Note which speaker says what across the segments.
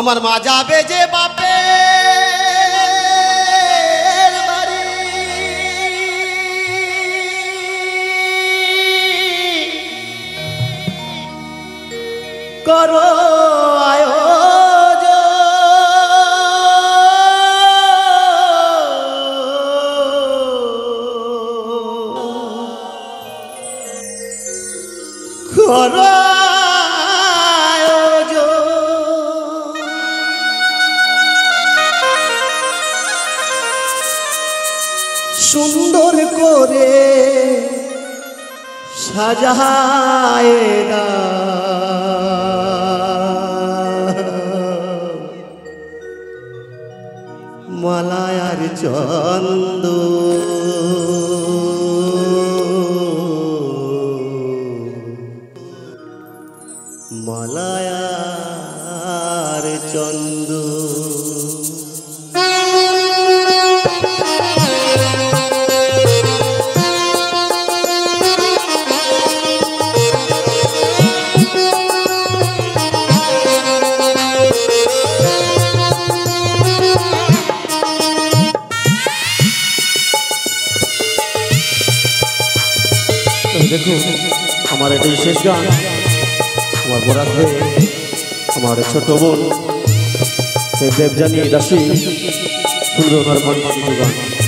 Speaker 1: আমার মা যাবে যে বাপে করো আয়োজন সুন্দর করে সাজায়। মালায়ার চন্দ মালায়ার চন্দ
Speaker 2: দেখুন আমার একটি বিশেষ গান। আমার বরাত হয়ে আমার ছোট বোন দেবজানী দাসী
Speaker 1: সুন্দর গান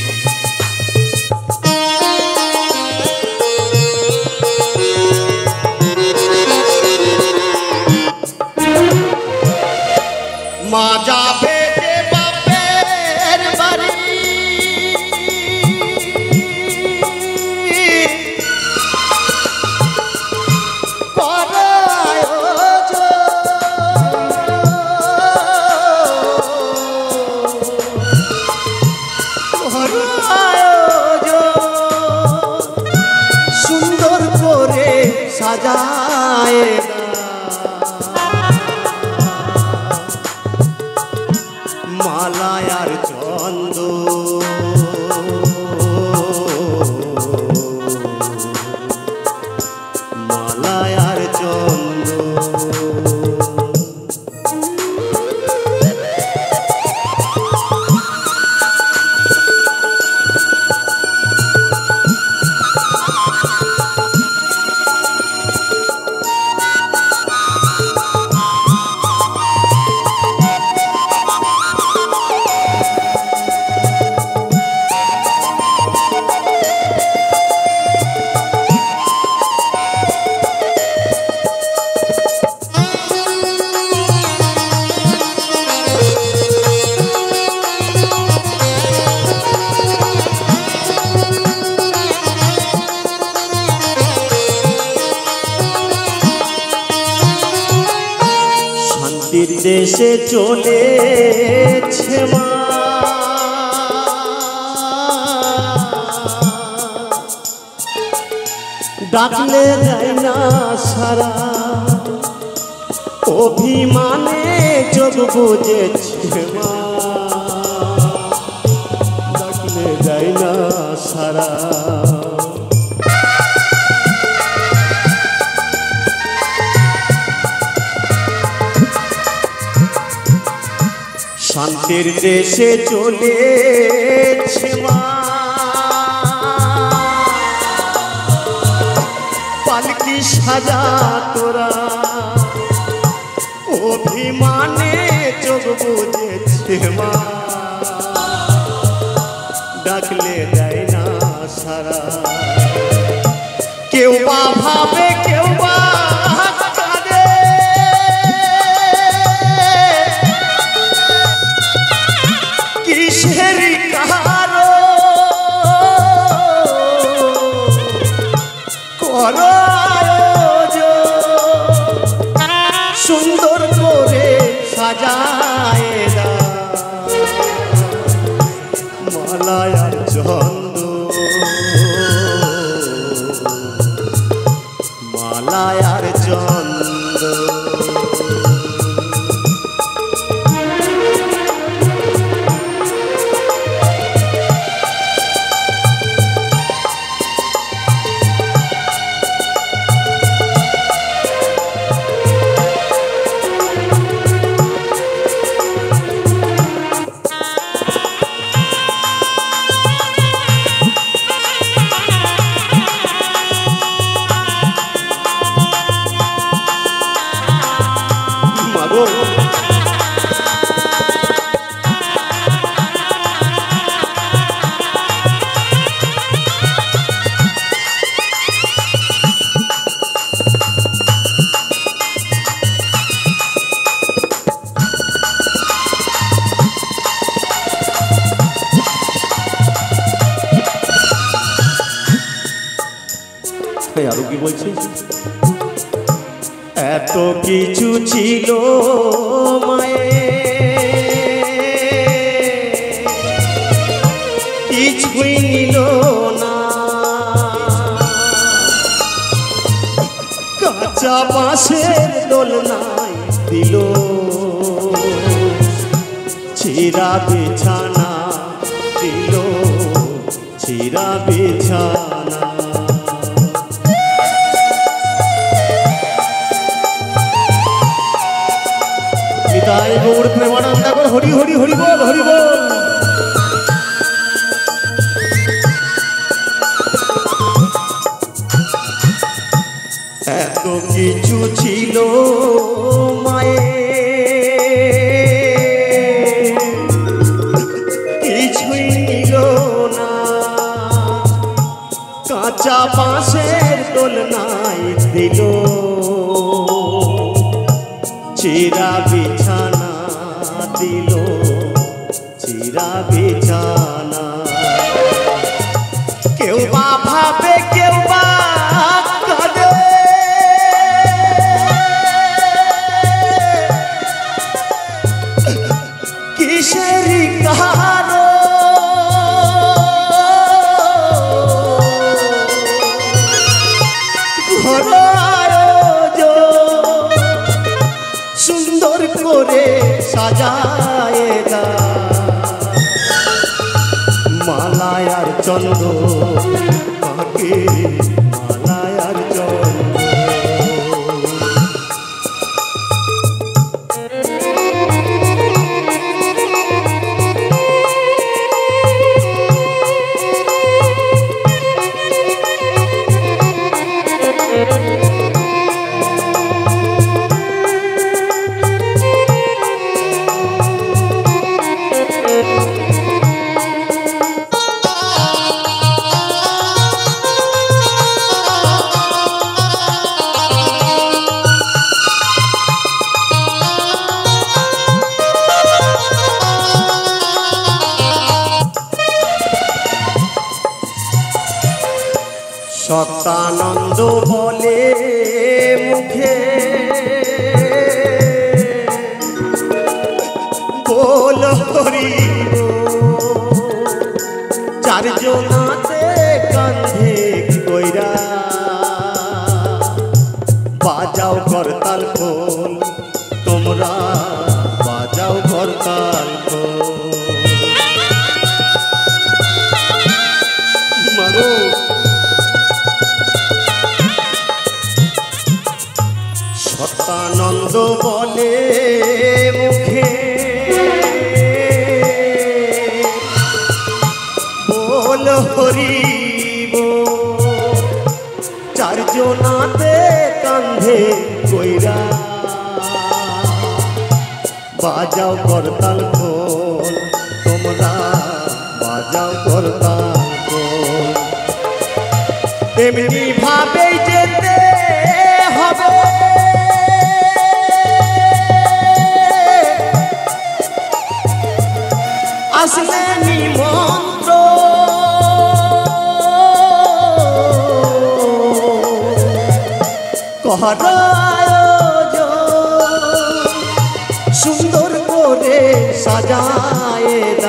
Speaker 1: মালায়ার চন্দ। দেশে চলেছে মা। ডাকলে যায় না সারা। অভিমানে চোখ বুঝেছে মা। ডাকলে যায় না সারা। শান্তির দেশে চলেছে মা। পালকি সাজা তোরা। অভিমানে চোখ বুঝেছে মা।
Speaker 2: এই আরও কি বলছি এত কিছু ছিল কিছুই নিল না। কাঁচা বাঁশের দোলনায় দিল। ছিঁড়া বিছানা দিল, ছিঁড়া বিছানা হরি হরি হরি বল হরি বল। এত কিছু ছিল মায়ে কিছুই নিল না। কাঁচা বাঁশের দোলনায় দিল। চিরা মালায়ার সত্যানন্দ বলে মুখে। বল হরি চারজনাতে কান্ধে কইরা বাজাও করতাল খোল তোমরা বাজাও করতাল খোল মাগো। সত্যানন্দ বলে মুখে। বল হরিব চারজনাতে কান্ধে কইরা। বাজাও করতাল খোল, তোমরা বাজাও করতাল খোল। তেমনি ভাবে আসলে নিমন্ত্র কহর সুন্দর করে সাজায়